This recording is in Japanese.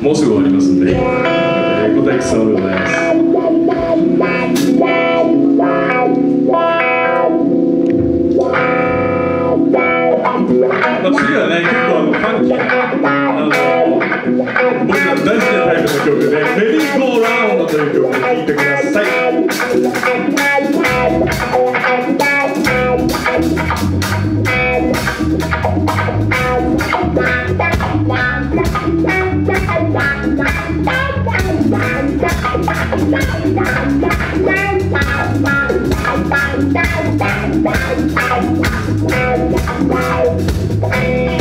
もうすぐ終わりますんで、えー、答え質問でございますまあ、次はね、結構あの、ファンキーな、あの、僕が大好きなタイプの曲で、メリーゴーラウンドという曲を聴いてください。Wow, wow, wow, wow.